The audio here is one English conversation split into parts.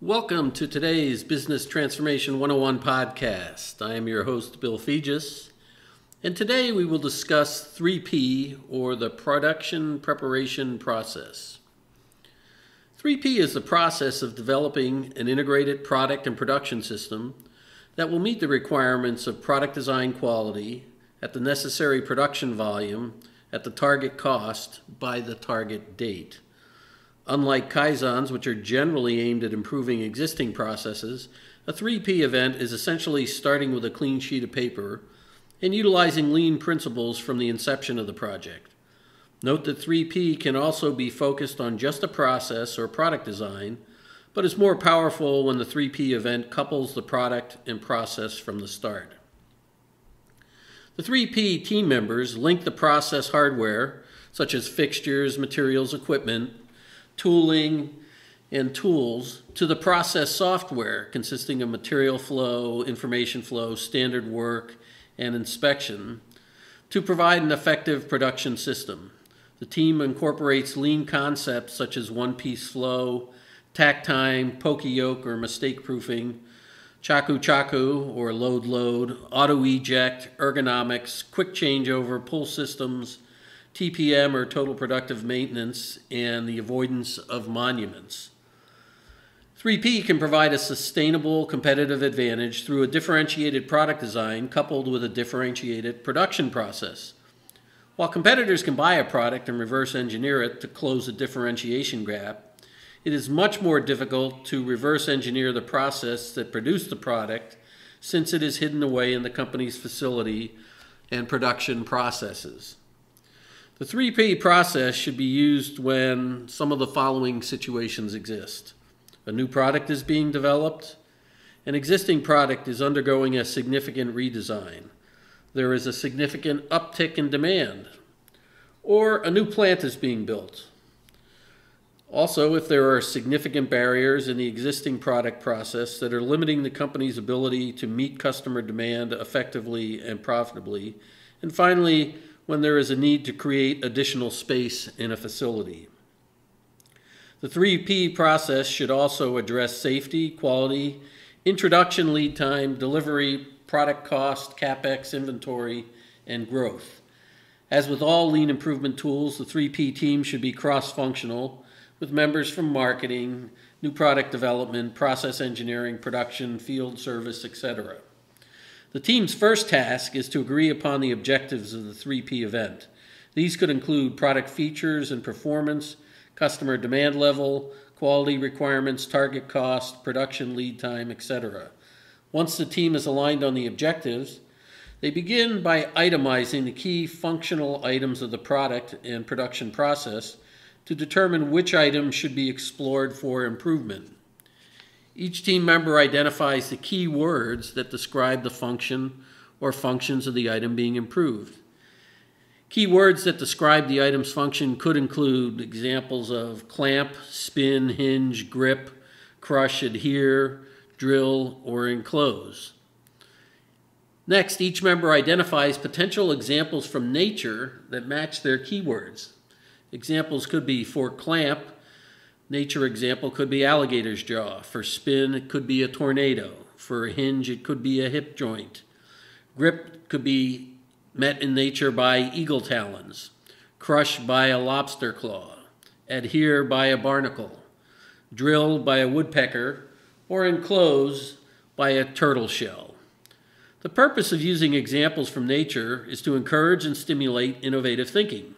Welcome to today's Business Transformation 101 podcast. I am your host, Bill Fegis, and today we will discuss 3P or the production preparation process. 3P is the process of developing an integrated product and production system that will meet the requirements of product design quality at the necessary production volume at the target cost by the target date. Unlike Kaizens, which are generally aimed at improving existing processes, a 3P event is essentially starting with a clean sheet of paper and utilizing lean principles from the inception of the project. Note that 3P can also be focused on just a process or product design, but is more powerful when the 3P event couples the product and process from the start. The 3P team members link the process hardware, such as fixtures, materials, equipment, tooling, and tools to the process software consisting of material flow, information flow, standard work, and inspection to provide an effective production system. The team incorporates lean concepts such as one piece flow, takt time, poka-yoke or mistake proofing, chaku chaku or load load, auto eject, ergonomics, quick changeover, pull systems, TPM or total productive maintenance, and the avoidance of monuments. 3P can provide a sustainable competitive advantage through a differentiated product design coupled with a differentiated production process. While competitors can buy a product and reverse engineer it to close a differentiation gap, it is much more difficult to reverse engineer the process that produced the product since it is hidden away in the company's facility and production processes. The 3P process should be used when some of the following situations exist. A new product is being developed, an existing product is undergoing a significant redesign, there is a significant uptick in demand, or a new plant is being built. Also, if there are significant barriers in the existing product process that are limiting the company's ability to meet customer demand effectively and profitably. And finally, when there is a need to create additional space in a facility. The 3P process should also address safety, quality, introduction lead time, delivery, product cost, capex, inventory, and growth. As with all lean improvement tools, the 3P team should be cross functional with members from marketing, new product development, process engineering, production, field service, etc. The team's first task is to agree upon the objectives of the 3P event. These could include product features and performance, customer demand level, quality requirements, target cost, production lead time, etc. Once the team is aligned on the objectives, they begin by itemizing the key functional items of the product and production process to determine which items should be explored for improvement. Each team member identifies the key words that describe the function or functions of the item being improved. Key words that describe the item's function could include examples of clamp, spin, hinge, grip, crush, adhere, drill, or enclose. Next, each member identifies potential examples from nature that match their keywords. Examples could be for clamp, Nature example could be alligator's jaw. For spin, it could be a tornado. For a hinge, it could be a hip joint. Grip could be met in nature by eagle talons. Crush by a lobster claw. Adhere by a barnacle. Drill by a woodpecker. Or enclose by a turtle shell. The purpose of using examples from nature is to encourage and stimulate innovative thinking.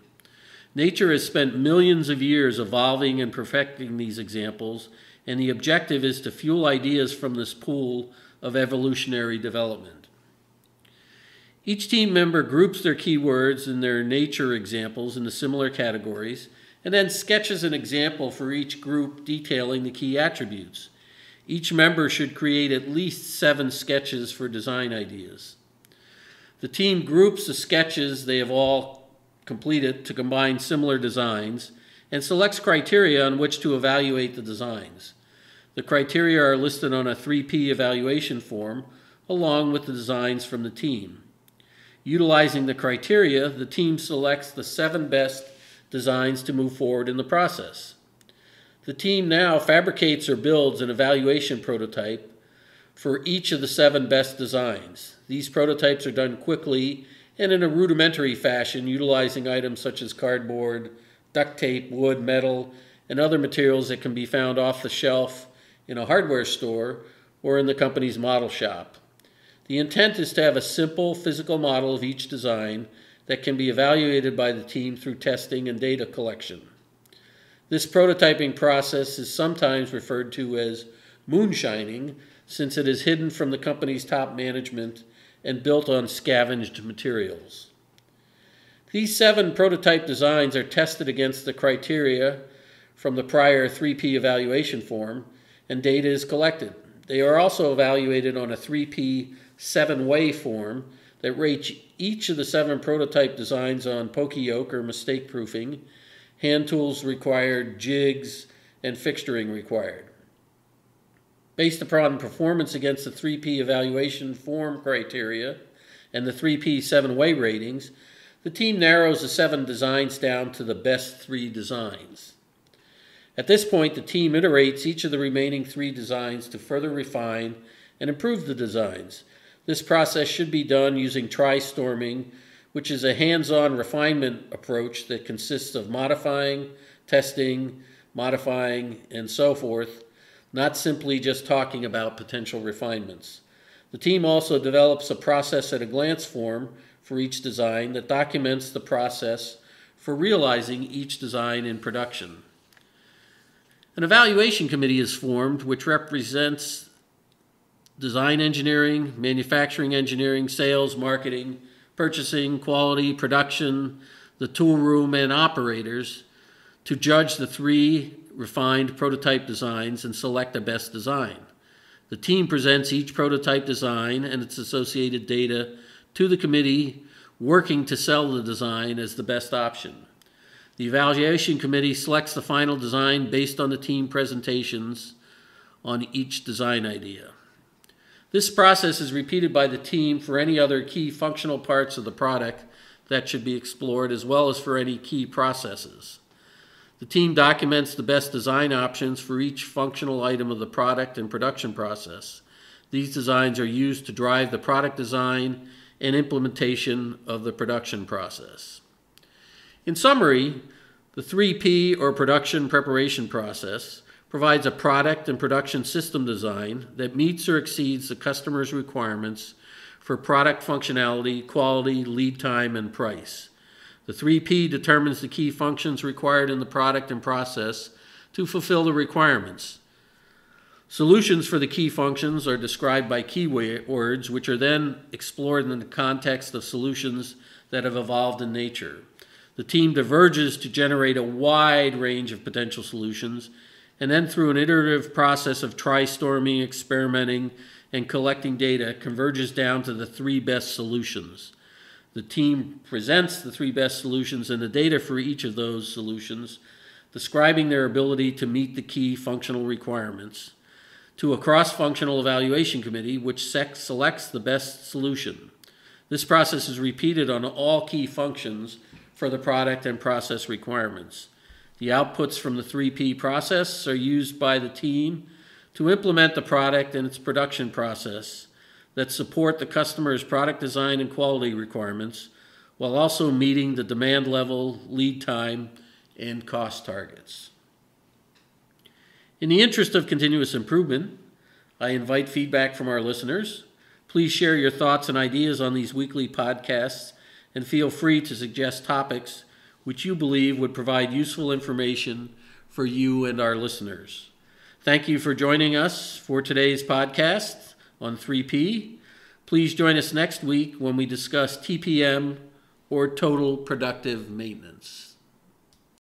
Nature has spent millions of years evolving and perfecting these examples, and the objective is to fuel ideas from this pool of evolutionary development. Each team member groups their keywords and their nature examples into similar categories, and then sketches an example for each group detailing the key attributes. Each member should create at least seven sketches for design ideas. The team groups the sketches they have all completed to combine similar designs and selects criteria on which to evaluate the designs. The criteria are listed on a 3P evaluation form along with the designs from the team. Utilizing the criteria, the team selects the seven best designs to move forward in the process. The team now fabricates or builds an evaluation prototype for each of the seven best designs. These prototypes are done quickly and in a rudimentary fashion, utilizing items such as cardboard, duct tape, wood, metal, and other materials that can be found off the shelf in a hardware store or in the company's model shop. The intent is to have a simple physical model of each design that can be evaluated by the team through testing and data collection. This prototyping process is sometimes referred to as moonshining since it is hidden from the company's top management and built on scavenged materials. These seven prototype designs are tested against the criteria from the prior 3P evaluation form, and data is collected. They are also evaluated on a 3P seven way form that rates each of the seven prototype designs on poka-yoke or mistake proofing, hand tools required, jigs, and fixturing required. Based upon performance against the 3P evaluation form criteria and the 3P seven way ratings, the team narrows the seven designs down to the best three designs. At this point, the team iterates each of the remaining three designs to further refine and improve the designs. This process should be done using try-storming, which is a hands-on refinement approach that consists of modifying, testing, modifying, and so forth, not simply just talking about potential refinements. The team also develops a process at a glance form for each design that documents the process for realizing each design in production. An evaluation committee is formed which represents design engineering, manufacturing engineering, sales, marketing, purchasing, quality, production, the tool room, and operators to judge the three refined prototype designs and select the best design. The team presents each prototype design and its associated data to the committee working to sell the design as the best option. The evaluation committee selects the final design based on the team presentations on each design idea. This process is repeated by the team for any other key functional parts of the product that should be explored as well as for any key processes. The team documents the best design options for each functional item of the product and production process. These designs are used to drive the product design and implementation of the production process. In summary, the 3P or production preparation process provides a product and production system design that meets or exceeds the customer's requirements for product functionality, quality, lead time, and price. The 3P determines the key functions required in the product and process to fulfill the requirements. Solutions for the key functions are described by keywords, which are then explored in the context of solutions that have evolved in nature. The team diverges to generate a wide range of potential solutions, and then through an iterative process of try-storming, experimenting, and collecting data, converges down to the three best solutions. The team presents the three best solutions and the data for each of those solutions, describing their ability to meet the key functional requirements to a cross-functional evaluation committee which selects the best solution. This process is repeated on all key functions for the product and process requirements. The outputs from the 3P process are used by the team to implement the product and its production process that support the customer's product design and quality requirements while also meeting the demand level, lead time, and cost targets. In the interest of continuous improvement, I invite feedback from our listeners. Please share your thoughts and ideas on these weekly podcasts and feel free to suggest topics which you believe would provide useful information for you and our listeners. Thank you for joining us for today's podcast on 3P. Please join us next week when we discuss TPM or total productive maintenance.